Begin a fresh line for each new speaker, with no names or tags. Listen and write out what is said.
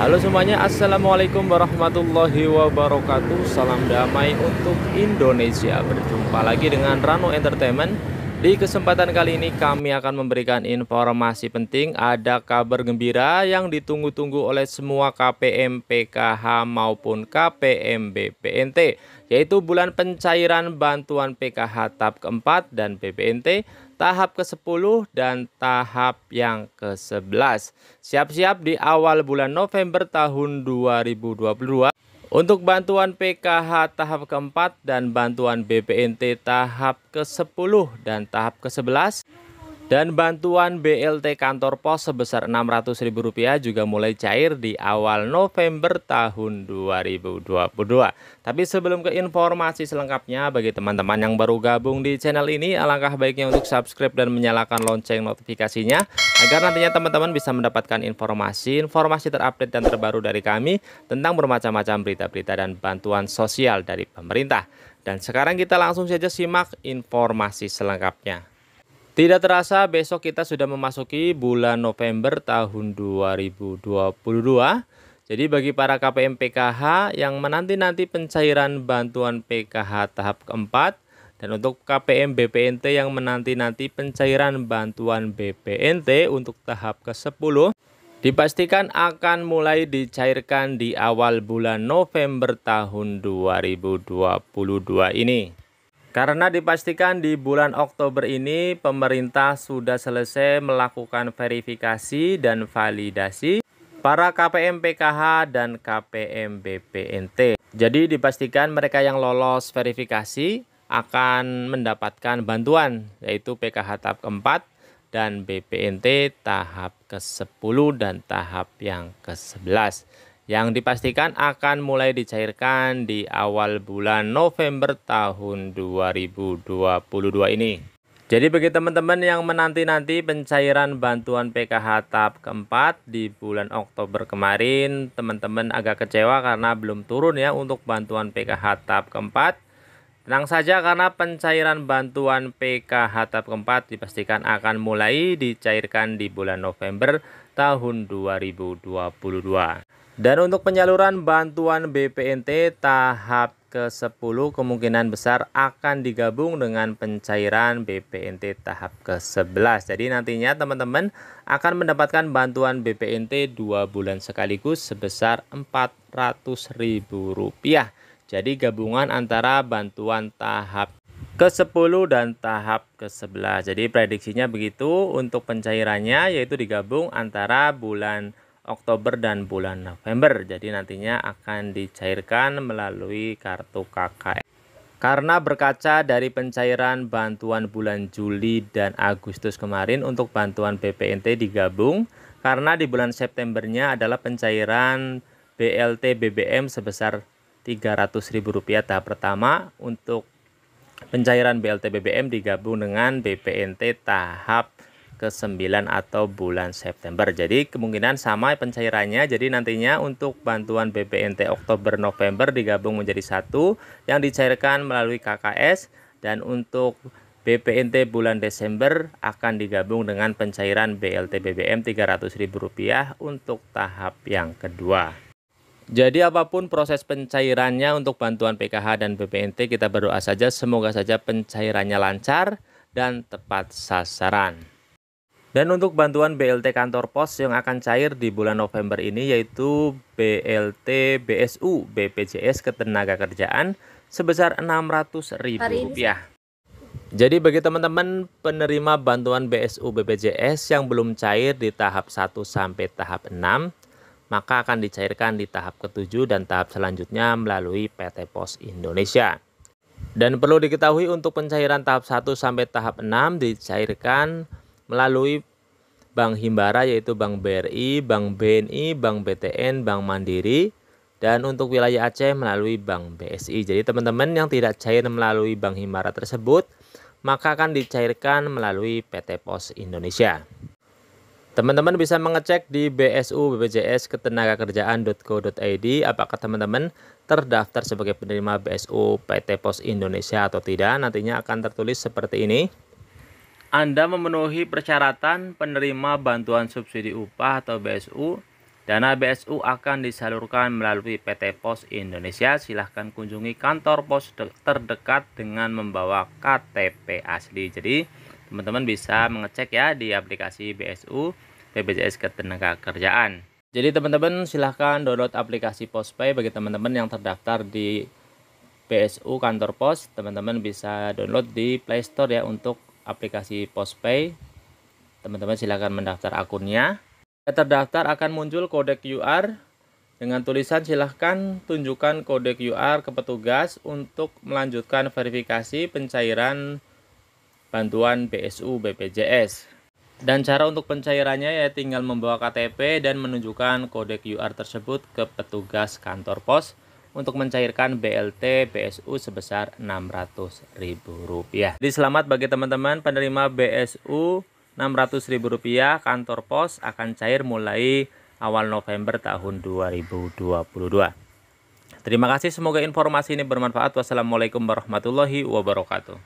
Halo semuanya, Assalamualaikum warahmatullahi wabarakatuh. Salam damai untuk Indonesia. Berjumpa lagi dengan Rano Entertainment Di kesempatan kali ini kami akan memberikan informasi penting Ada kabar gembira yang ditunggu-tunggu oleh semua KPM PKH maupun KPM BPNT Yaitu bulan pencairan bantuan PKH tahap keempat dan BPNT tahap ke-10 dan tahap yang ke-11. Siap-siap di awal bulan November tahun 2022 untuk bantuan PKH tahap keempat dan bantuan BPNT tahap ke-10 dan tahap ke-11 dan bantuan BLT kantor pos sebesar Rp600.000 juga mulai cair di awal November tahun 2022. Tapi sebelum ke informasi selengkapnya, bagi teman-teman yang baru gabung di channel ini, alangkah baiknya untuk subscribe dan menyalakan lonceng notifikasinya, agar nantinya teman-teman bisa mendapatkan informasi-informasi terupdate dan terbaru dari kami tentang bermacam-macam berita-berita dan bantuan sosial dari pemerintah. Dan sekarang kita langsung saja simak informasi selengkapnya. Tidak terasa besok kita sudah memasuki bulan November tahun 2022. Jadi bagi para KPM PKH yang menanti-nanti pencairan bantuan PKH tahap keempat dan untuk KPM BPNT yang menanti-nanti pencairan bantuan BPNT untuk tahap ke-10 dipastikan akan mulai dicairkan di awal bulan November tahun 2022 ini. Karena dipastikan di bulan Oktober ini pemerintah sudah selesai melakukan verifikasi dan validasi para KPM PKH dan KPM BPNT. Jadi dipastikan mereka yang lolos verifikasi akan mendapatkan bantuan yaitu PKH tahap keempat dan BPNT tahap ke-10 dan tahap yang ke-11 yang dipastikan akan mulai dicairkan di awal bulan November tahun 2022 ini. Jadi bagi teman-teman yang menanti-nanti pencairan bantuan PKH tahap keempat di bulan Oktober kemarin, teman-teman agak kecewa karena belum turun ya untuk bantuan PKH tahap keempat. Tenang saja karena pencairan bantuan PKH tahap keempat dipastikan akan mulai dicairkan di bulan November tahun 2022. Dan untuk penyaluran bantuan BPNT tahap ke-10 kemungkinan besar akan digabung dengan pencairan BPNT tahap ke-11. Jadi nantinya teman-teman akan mendapatkan bantuan BPNT 2 bulan sekaligus sebesar Rp400.000. Jadi gabungan antara bantuan tahap ke-10 dan tahap ke-11. Jadi prediksinya begitu untuk pencairannya yaitu digabung antara bulan Oktober dan bulan November. Jadi nantinya akan dicairkan melalui kartu KKM. Karena berkaca dari pencairan bantuan bulan Juli dan Agustus kemarin untuk bantuan BPNT digabung karena di bulan Septembernya adalah pencairan BLT BBM sebesar Rp300.000 tahap pertama untuk pencairan BLT BBM digabung dengan BPNT tahap ke-9 atau bulan September. Jadi kemungkinan sama pencairannya. Jadi nantinya untuk bantuan BPNT Oktober November digabung menjadi satu yang dicairkan melalui KKS dan untuk BPNT bulan Desember akan digabung dengan pencairan BLT BBM Rp300.000 untuk tahap yang kedua. Jadi apa pun proses pencairannya untuk bantuan PKH dan BPNT kita berdoa saja semoga saja pencairannya lancar dan tepat sasaran. Dan untuk bantuan BLT kantor pos yang akan cair di bulan November ini yaitu BLT BSU BPJS Ketenagakerjaan sebesar Rp600.000. Jadi bagi teman-teman penerima bantuan BSU BPJS yang belum cair di tahap 1 sampai tahap 6, maka akan dicairkan di tahap ke-7 dan tahap selanjutnya melalui PT Pos Indonesia. Dan perlu diketahui untuk pencairan tahap 1 sampai tahap 6 dicairkan melalui Bank Himbara yaitu Bank BRI, Bank BNI, Bank BTN, Bank Mandiri dan untuk wilayah Aceh melalui Bank BSI. Jadi teman-teman yang tidak cair melalui Bank Himbara tersebut maka akan dicairkan melalui PT Pos Indonesia. Teman-teman bisa mengecek di BSU BPJS ketenagakerjaan.co.id apakah teman-teman terdaftar sebagai penerima BSU PT Pos Indonesia atau tidak. Nantinya akan tertulis seperti ini. Anda memenuhi persyaratan penerima bantuan subsidi upah atau BSU Dana BSU akan disalurkan melalui PT Pos Indonesia. Silahkan kunjungi kantor pos terdekat dengan membawa KTP asli. Jadi teman-teman bisa mengecek ya di aplikasi BSU BPJS Ketenagakerjaan. Jadi teman-teman silahkan download aplikasi PosPay bagi teman-teman yang terdaftar di BSU kantor pos. Teman-teman bisa download di Play Store ya untuk aplikasi PosPay. Teman-teman silahkan mendaftar akunnya terdaftar akan muncul kode QR dengan tulisan silahkan tunjukkan kode QR ke petugas untuk melanjutkan verifikasi pencairan bantuan BSU BPJS. Dan cara untuk pencairannya ya tinggal membawa KTP dan menunjukkan kode QR tersebut ke petugas kantor pos untuk mencairkan BLT BSU sebesar Rp600.000. Jadi selamat bagi teman-teman penerima BSU Rp600.000 kantor pos akan cair mulai awal November tahun 2022. Terima kasih semoga informasi ini bermanfaat. Wassalamualaikum warahmatullahi wabarakatuh.